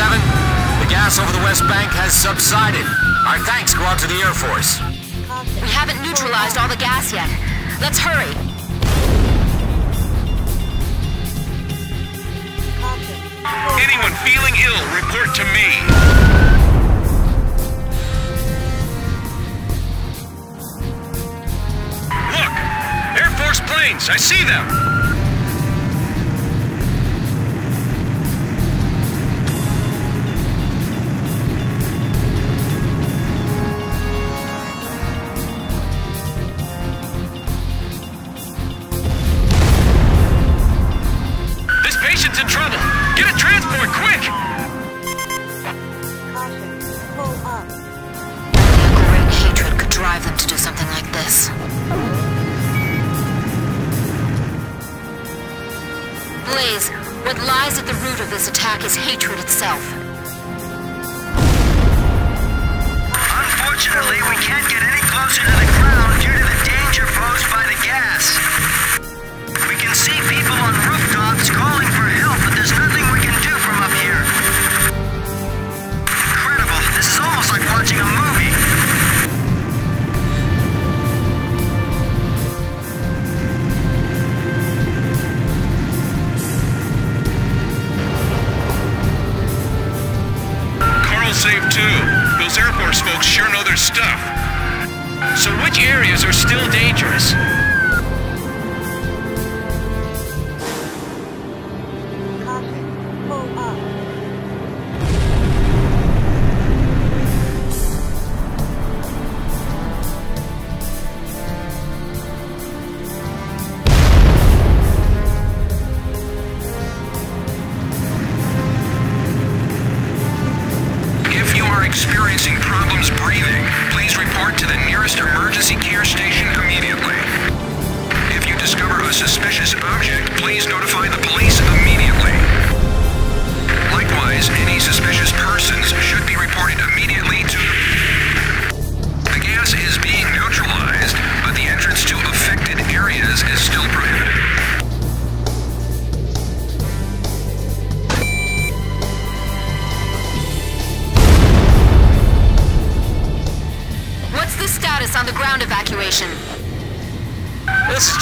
7. The gas over the West Bank has subsided. Our thanks go out to the Air Force. We haven't neutralized all the gas yet. Let's hurry. Anyone feeling ill, report to me. planes. I see them.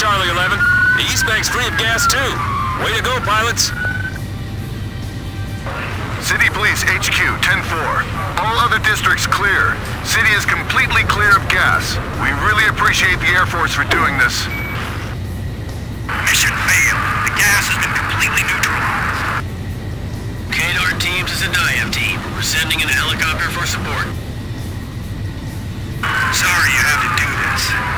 Charlie 11. The East Bank's free of gas, too. Way to go, pilots. City Police HQ 10-4. All other districts clear. City is completely clear of gas. We really appreciate the Air Force for doing this. Mission failed. The gas has been completely neutralized. KDAR teams is a NIAF team. We're sending in a helicopter for support. Sorry you have to do this.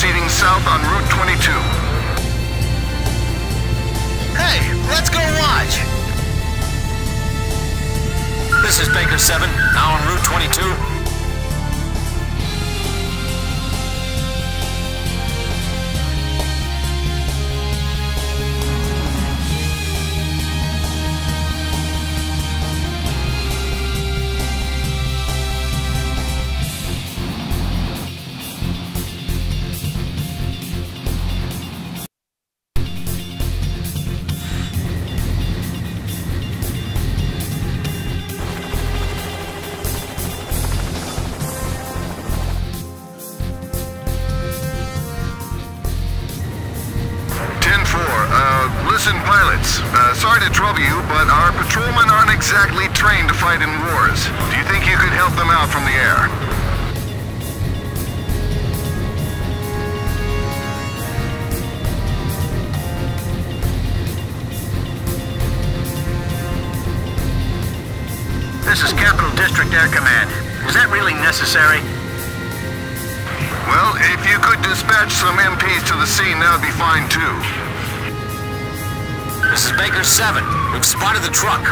Proceeding south on Route 22. Hey, let's go watch. This is Baker 7, now on Route 22. Baker 7. We've spotted the truck.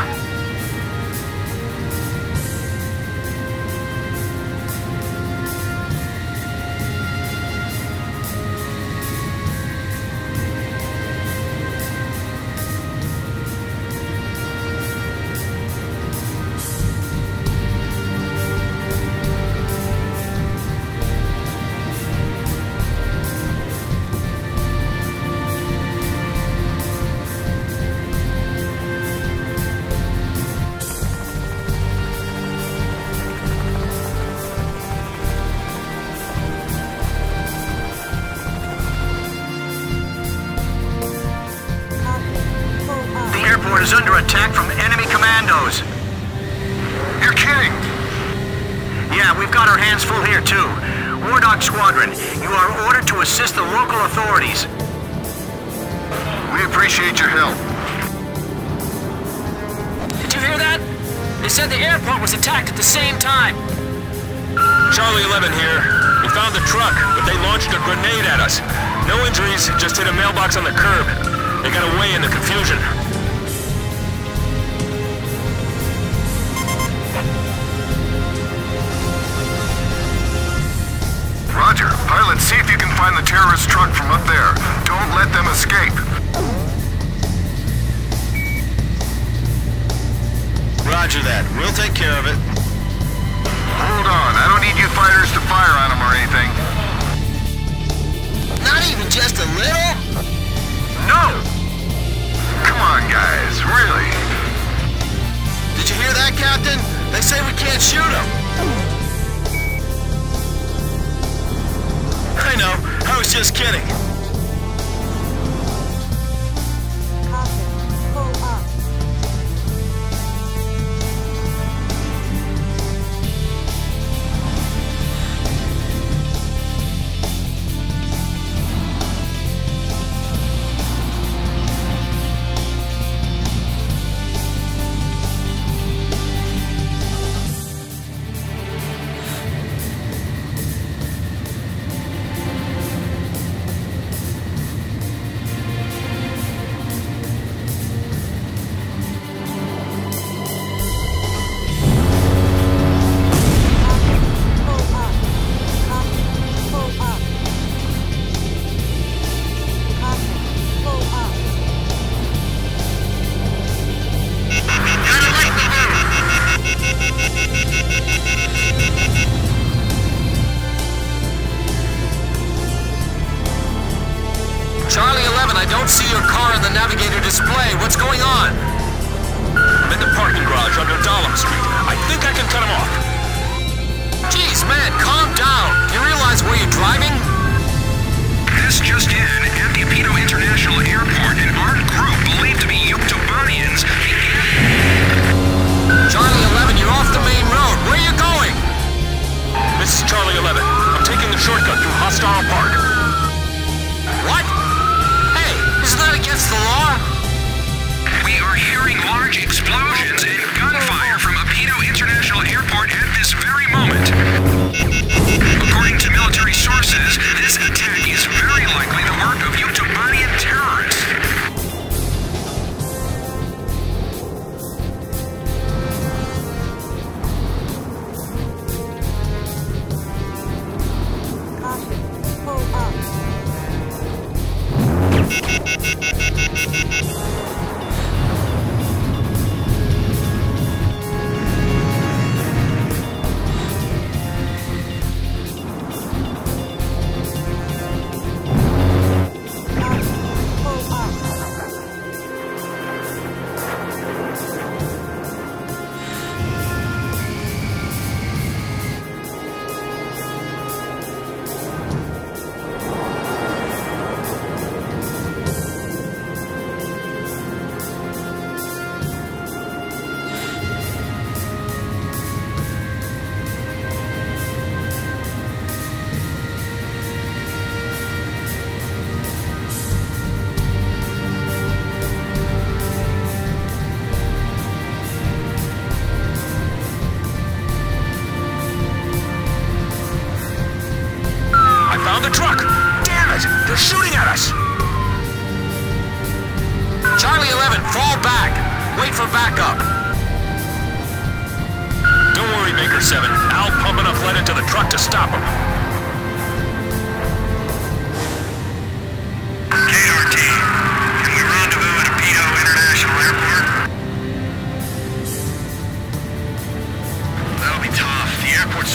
Escape. Roger that. We'll take care of it. Hold on. I don't need you fighters to fire on them or anything. Not even just a little? No! Come on, guys. Really? Did you hear that, Captain? They say we can't shoot them. I know. I was just kidding.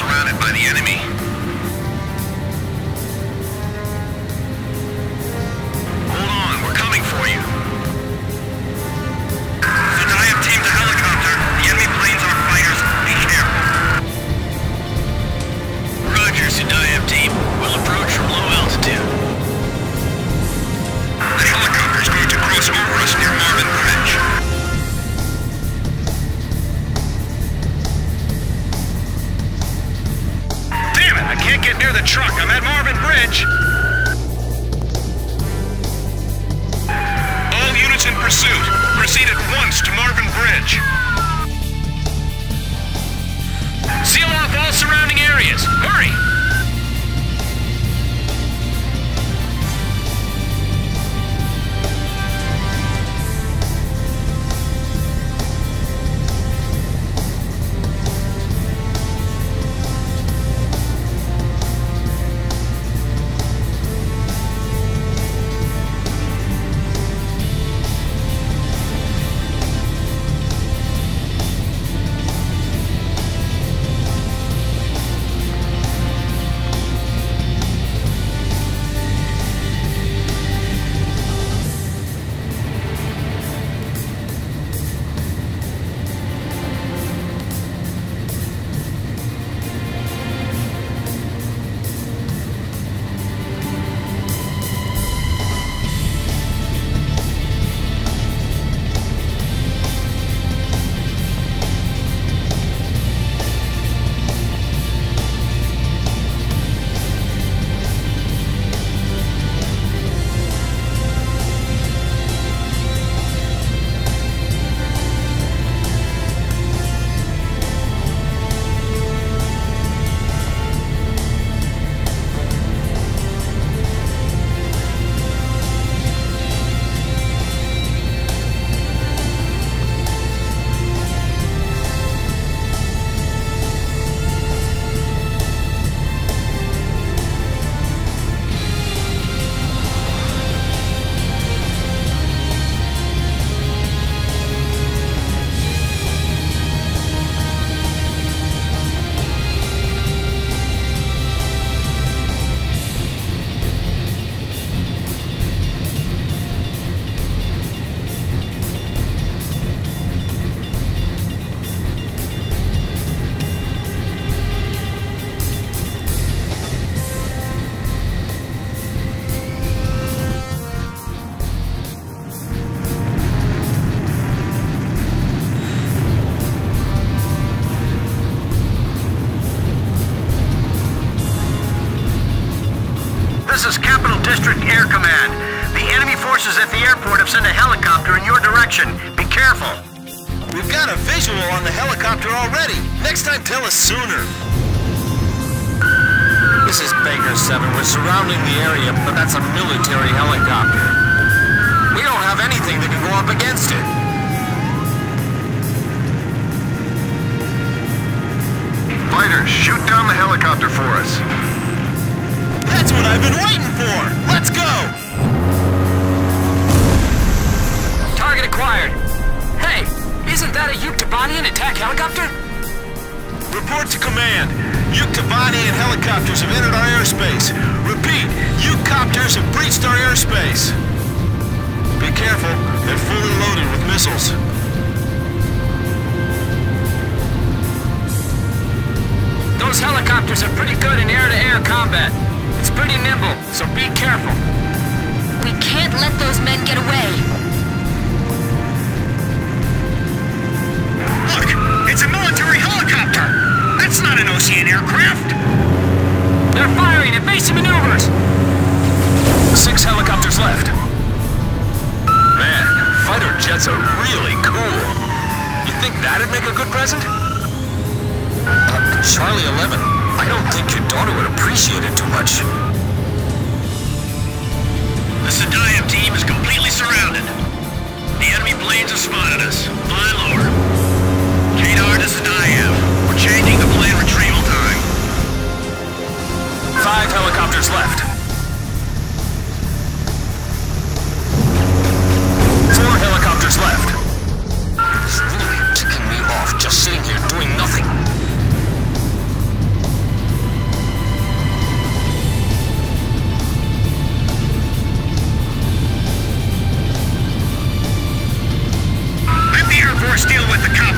Surrounded by the enemy. Helicopters are pretty good in air-to-air combat. It's pretty nimble, so be careful. We can't let those men get away. Look, it's a military helicopter. That's not an Osean aircraft. They're firing evasive maneuvers! Six helicopters left. Man, fighter jets are really cool. You think that'd make a good present? Uh, Charlie 11, I don't think your daughter would appreciate it too much. The Sedayam team is completely surrounded. The enemy planes have spotted us. Fly lower. Kadar to Sedayam. We're changing the plane retrieval time. Five helicopters left. Force deal with the copter.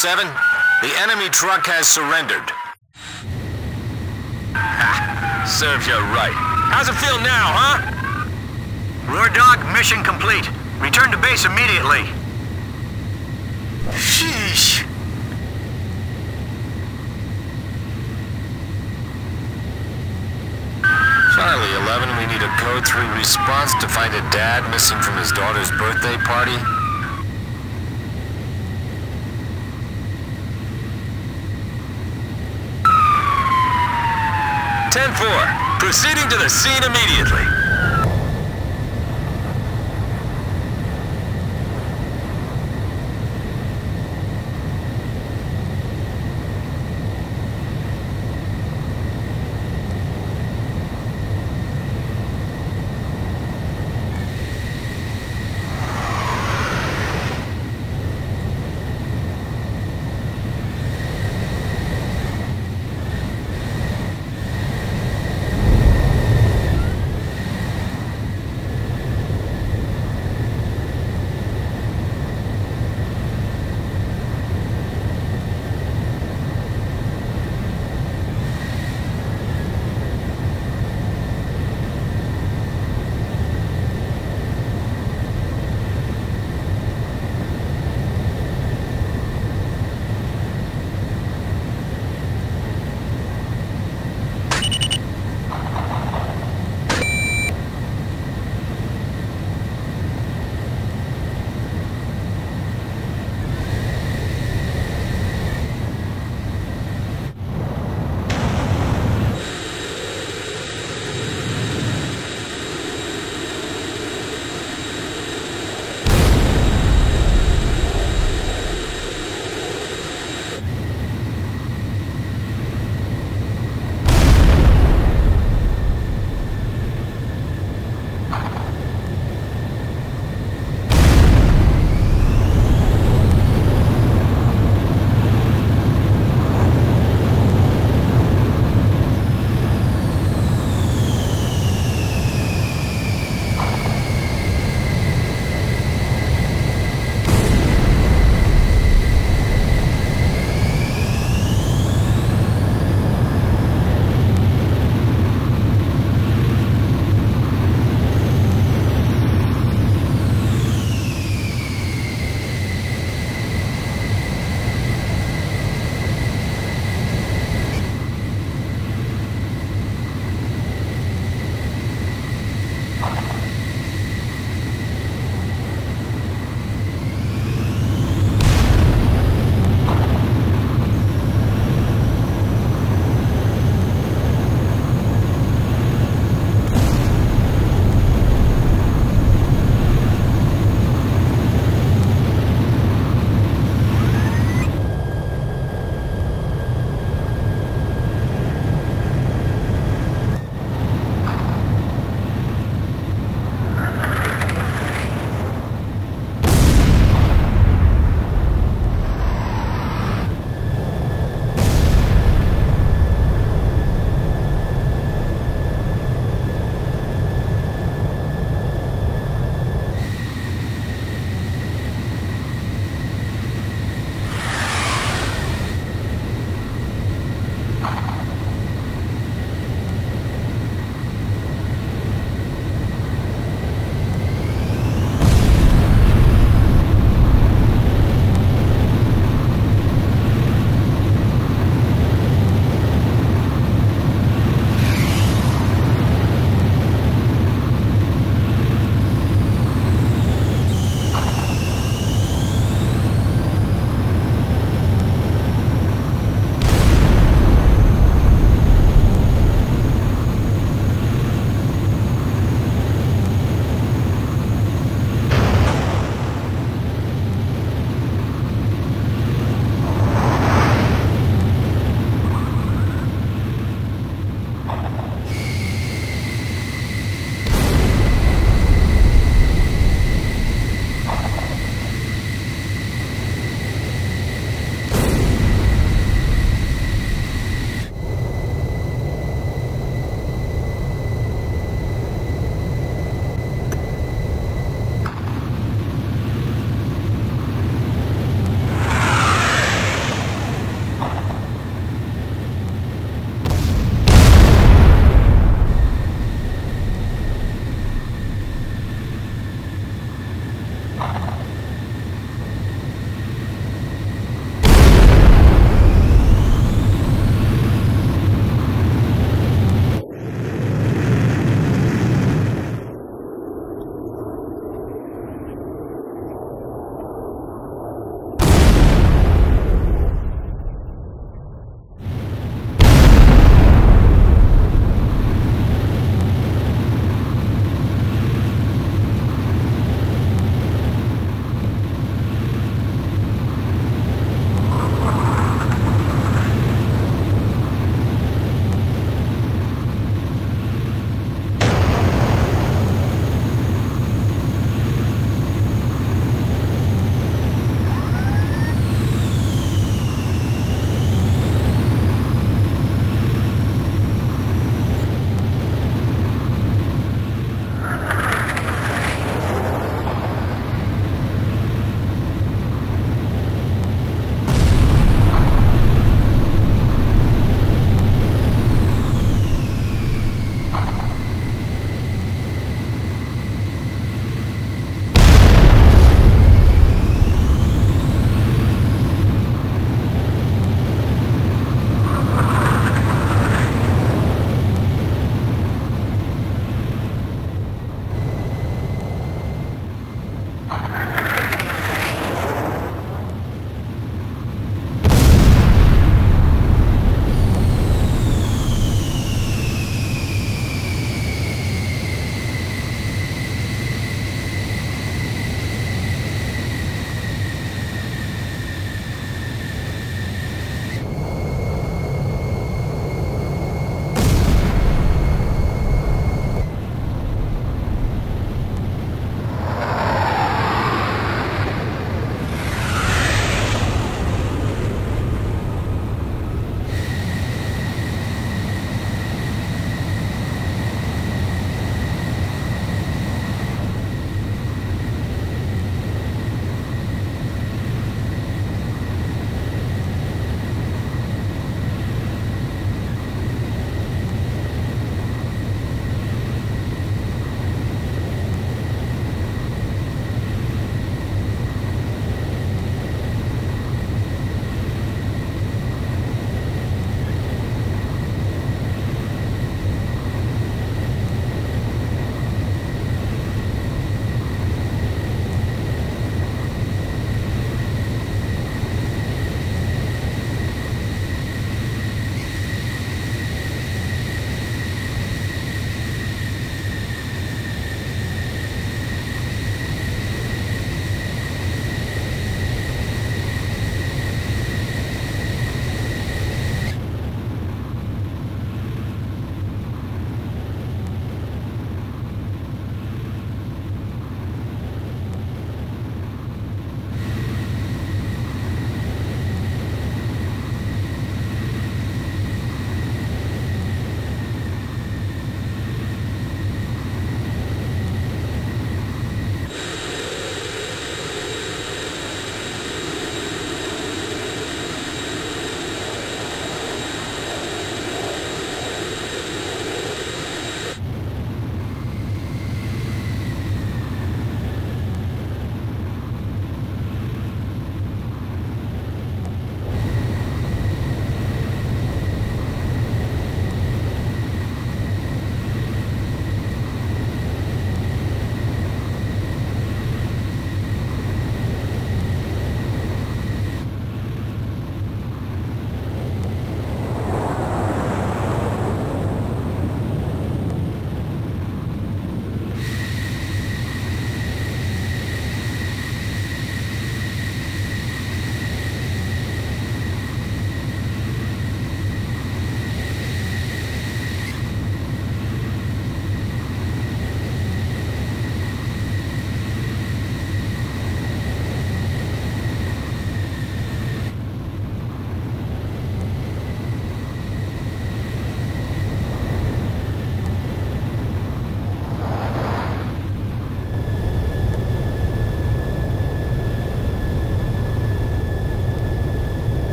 7. The enemy truck has surrendered. Ha! Serves you right. How's it feel now, huh? Wardog, mission complete. Return to base immediately. Sheesh. Charlie 11, we need a code 3 response to find a dad missing from his daughter's birthday party. Ten four. Proceeding to the scene immediately.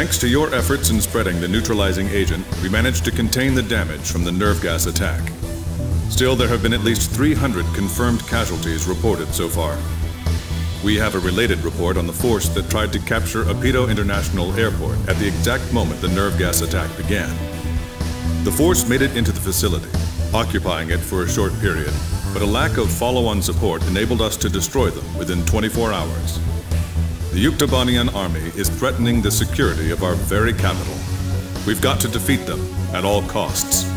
Thanks to your efforts in spreading the neutralizing agent, we managed to contain the damage from the nerve gas attack. Still, there have been at least 300 confirmed casualties reported so far. We have a related report on the force that tried to capture Apito International Airport at the exact moment the nerve gas attack began. The force made it into the facility, occupying it for a short period, but a lack of follow-on support enabled us to destroy them within 24 hours. The Yuktobanian army is threatening the security of our very capital. We've got to defeat them at all costs.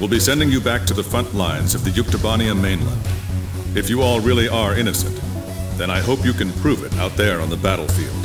We'll be sending you back to the front lines of the Yuktobania mainland. If you all really are innocent, then I hope you can prove it out there on the battlefield.